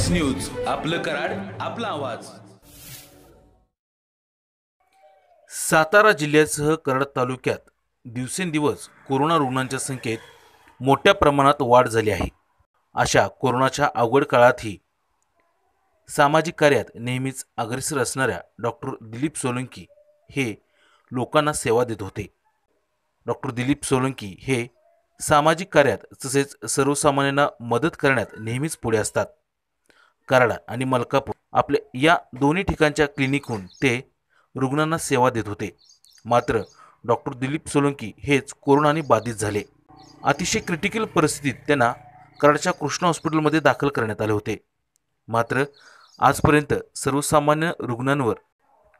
S news. आपलं कराड आपला आवाज. सातारा जिल्ह्यासह कराड तालुक्यात दिवसेंदिवस कोरोना रुग्णांच्या संख्येत मोठ्या प्रमाणात वाढ झाली आहे. अशा कोरोनाच्या अवघड काळातही सामाजिक कार्यात नेहमीच अग्रेसर असणाऱ्या डॉक्टर दिलीप सोलंकी हे लोकांना सेवा देत होते. डॉक्टर दिलीप सोलंकी हे सामाजिक कार्यात तसेच सर्वसामान्यांना मदत करण्यात नेहमीच पुढे असतात. कराडा आणि मलकापूर आपल्या या दोन्ही ठिकाणच्या क्लिनिकहून ते रुग्णांना सेवा देत होते. मात्र डॉक्टर दिलीप सोलंकी हेच कोरोनाने बाधित झाले. अतिशय क्रिटिकल परिस्थितीत त्यांना कराडच्या कृष्णा हॉस्पिटलमध्ये दाखल करण्यात आले होते. मात्र आजपर्यंत सर्वसामान्य रुग्णांवर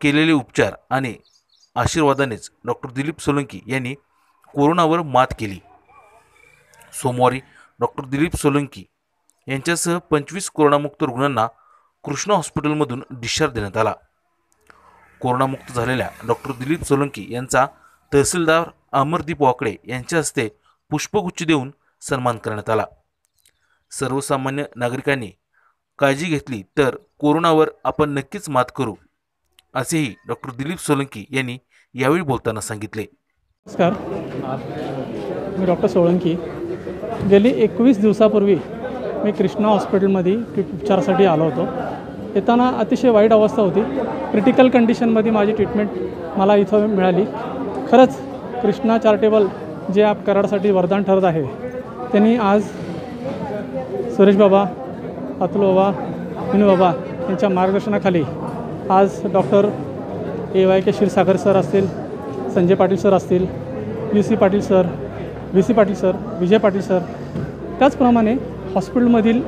केलेले उपचार आणि आशीर्वादानेच डॉक्टर दिलीप सोलंकी यांनी कोरोनावर मात केली. सोमवारी डॉक्टर दिलीप सोलंकी यांच्यासह पंचवीस कोरोनामुक्त रुग्णांना कृष्णा हॉस्पिटलमधून डिस्चार्ज देण्यात आला. कोरोनामुक्त झालेल्या डॉक्टर दिलीप सोलंकी यांचा तहसीलदार अमरदीप वाकडे यांच्या हस्ते पुष्पगुच्छ देऊन सन्मान करण्यात आला. सर्वसामान्य नागरिकांनी काळजी घेतली तर कोरोनावर आपण नक्कीच मात करू असेही डॉक्टर दिलीप सोलंकी यांनी यावेळी बोलताना सांगितले. नमस्कार. मी डॉक्टर सोळंकी गेली एकवीस दिवसापूर्वी मी कृष्णा हॉस्पिटलमध्ये उपचारासाठी आलो होतो. येताना अतिशय वाईट अवस्था होती. क्रिटिकल कंडिशनमध्ये माझी ट्रीटमेंट मला इथं मिळाली. खरंच कृष्णा चॅरिटेबल जे आप कराडसाठी वरदान ठरत आहे त्यांनी आज सुरेश बाबा अतुल बाबा विनू बाबा यांच्या मार्गदर्शनाखाली आज doctor A Y K Kshirsagar sir असतील संजय पाटील सर असतील U C Patil sir V C Patil sir Vijay Patil sir त्याचप्रमाणे हॉस्पिटलमधील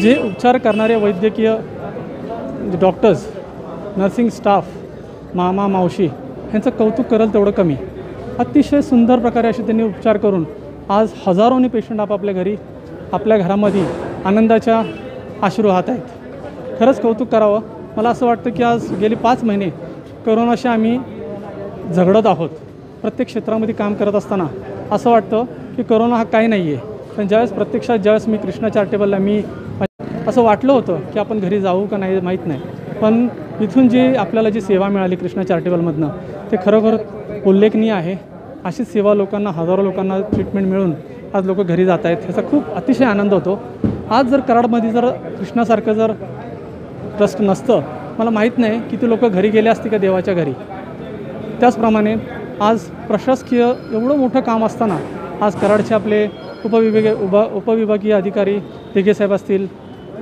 जे उपचार करणारे वैद्यकीय डॉक्टर्स नर्सिंग स्टाफ मामा मावशी ह्यांचं कौतुक करेल तेवढं कमी. अतिशय सुंदर प्रकारे असे त्यांनी उपचार करून आज हजारोनी पेशंट आपापल्या घरी आपल्या घरामध्ये आनंदाच्या आश्रू आहेत. खरंच कौतुक करावं. मला असं वाटतं की आज गेली पाच महिने करोनाशी आम्ही झगडत आहोत. प्रत्येक क्षेत्रामध्ये काम करत असताना असं वाटतं की करोना हा काही नाही आहे पण ज्यावेळेस प्रत्यक्षात ज्यावेळेस मी कृष्णा चॅरिटेबलला मी असं वाटलं होतं की आपण घरी जाऊ का नाही माहीत नाही. पण इथून जी आपल्याला जी सेवा मिळाली कृष्णा चॅरिटेबलमधनं ते खरोखर उल्लेखनीय आहे. अशीच सेवा लोकांना हजारो लोकांना ट्रीटमेंट मिळून आज लोक घरी जात आहेत ह्याचा खूप अतिशय आनंद होतो. आज जर कराडमध्ये जर कृष्णासारखं जर ट्रस्ट नसतं मला माहीत नाही किती लोक घरी गेले असते का देवाच्या घरी. त्याचप्रमाणे आज प्रशासकीय एवढं मोठं काम असताना आज कराडचे आपले उपविभागीय उप उपविभागीय अधिकारी दिघे साहेब असतील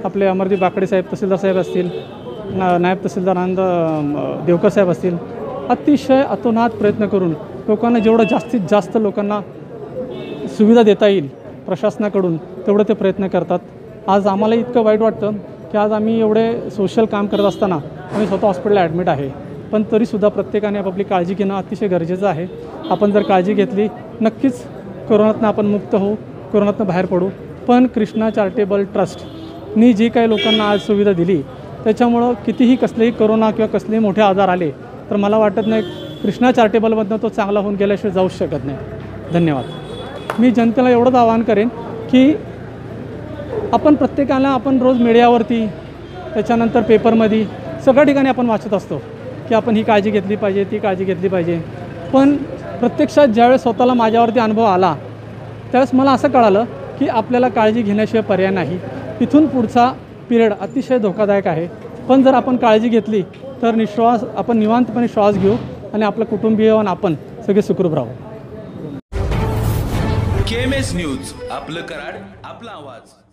आपले अमरदीप बाकडे साहेब तहसीलदार साहेब असतील ना नायब तहसीलदार आनंद देवकर साहेब असतील अतिशय अतोनात प्रयत्न करून लोकांना जेवढं जास्तीत जास्त लोकांना सुविधा देता येईल प्रशासनाकडून तेवढं ते प्रयत्न करतात. आज आम्हाला इतकं वाईट वाटतं की आज आम्ही एवढे सोशल काम करत असताना आम्ही स्वतः हॉस्पिटलला ॲडमिट आहे. पण तरीसुद्धा प्रत्येकाने आपापली काळजी घेणं अतिशय गरजेचं आहे. आपण जर काळजी घेतली नक्कीच कोरोनातनं आपण मुक्त होऊ कोरोनातनं बाहेर पडू. पण कृष्णा चॅरिटेबल ट्रस्टनी जी काही लोकांना आज सुविधा दिली त्याच्यामुळं कितीही कसलेही कोरोना किंवा कसलेही मोठे आजार आले तर मला वाटत नाही कृष्णा चॅरिटेबलमधनं तो चांगला होऊन गेल्याशिवाय जाऊच शकत नाही. धन्यवाद. मी जनतेला एवढंच आवाहन करेन की आपण प्रत्येकाला आपण रोज मीडियावरती त्याच्यानंतर पेपरमध्ये सगळ्या ठिकाणी आपण वाचत असतो की आपण ही काळजी घेतली पाहिजे ती काळजी घेतली पाहिजे. पण प्रत्यक्षात ज्यावेळेस स्वतःला माझ्यावरती अनुभव आला त्यावेळेस मला असं कळालं की आपल्याला काळजी घेण्याशिवाय पर्याय नाही. इथून पुढचा पिरियड अतिशय धोकादायक आहे. पण जर आपण काळजी घेतली तर निश्वास आपण निवांतपणे श्वास घेऊ आणि आपलं कुटुंबीय आणि आपण सगळे सुखरूप राहू. के एम एस न्यूज आपलं कराड आपला आवाज.